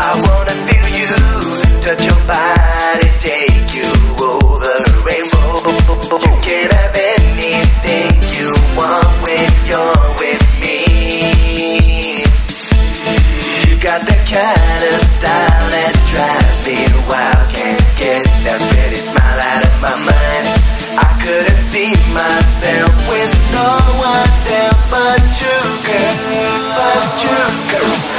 I wanna feel you, touch your body, take you over the rainbow. You can have anything you want when you're with me. You got that kind of style that drives me wild. Can't get that pretty smile out of my mind. I couldn't see myself with no one else but you, girl. But you, girl.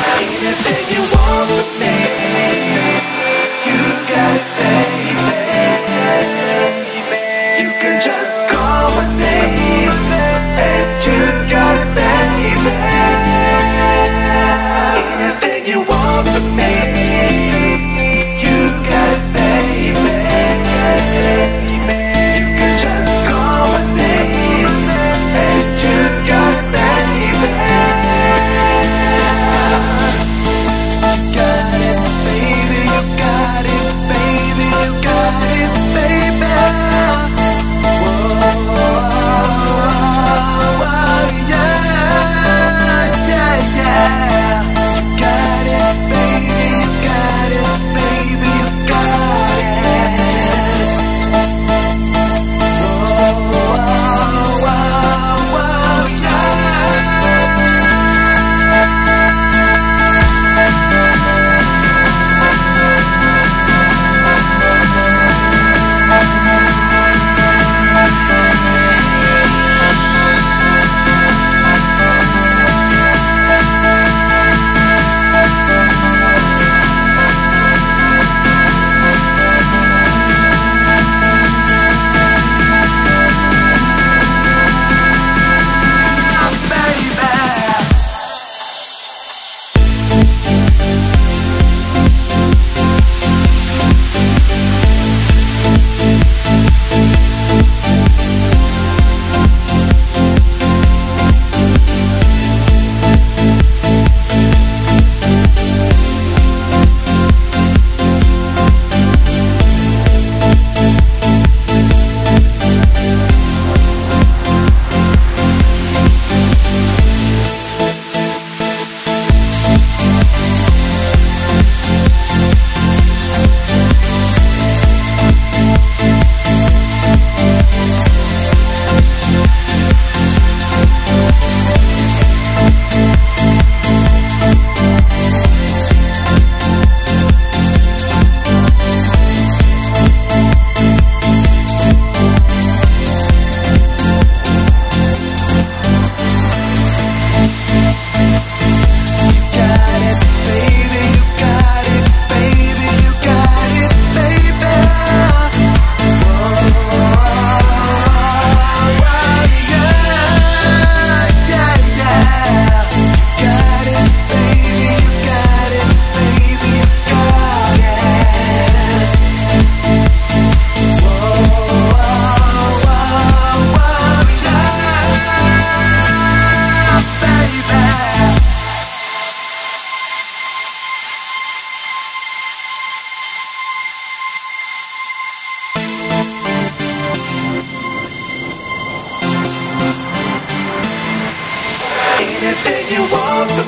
You want